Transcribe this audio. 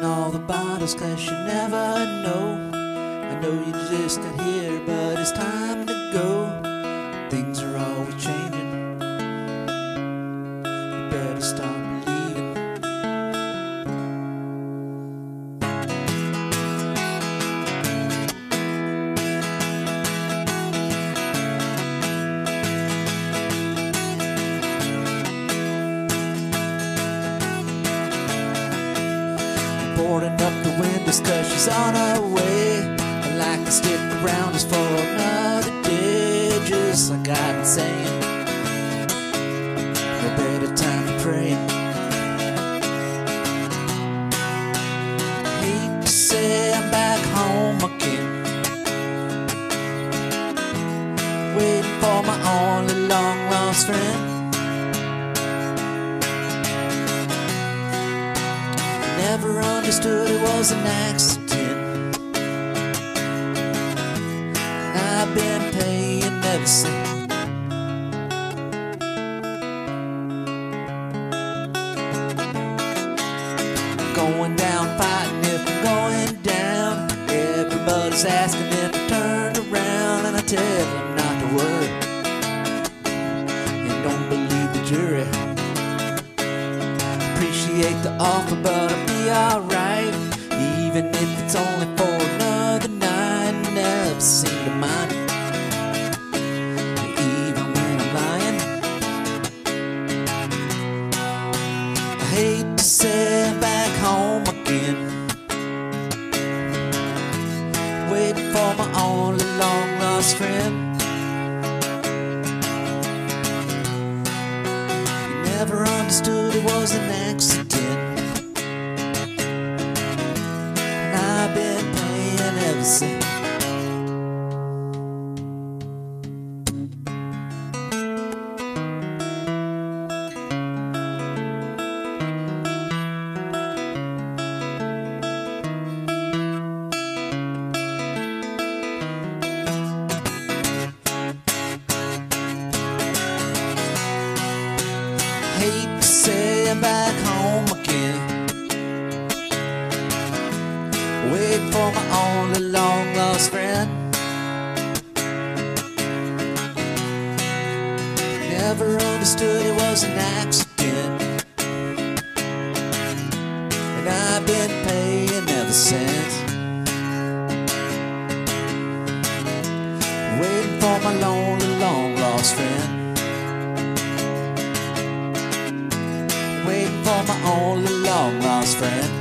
Counting all the bottles cause you never know. I know you just got here but it's time to go. Things are always changing. You better stop boarding up the windows cause she's on her way. I like to stick around just for another day, just like I've been saying. No better time for praying. Hate to say I'm back home again. Waiting for my only long lost friend. Never understood it was an accident. I've been paying ever since. Going down, fighting if I'm going down. Everybody's asking if I turned around, and I tell them appreciate the offer, but I'll be alright. Even if it's only for another night, never seem to mind. Even when I'm lying, I hate to say I'm back home again. Waiting for my only long lost friend. Never understood it was an accident. And I've been paying ever since. for my only long lost friend. Never understood it was an accident. And I've been paying ever since. Waiting for my lonely, long lost friend. Waiting for my only long lost friend.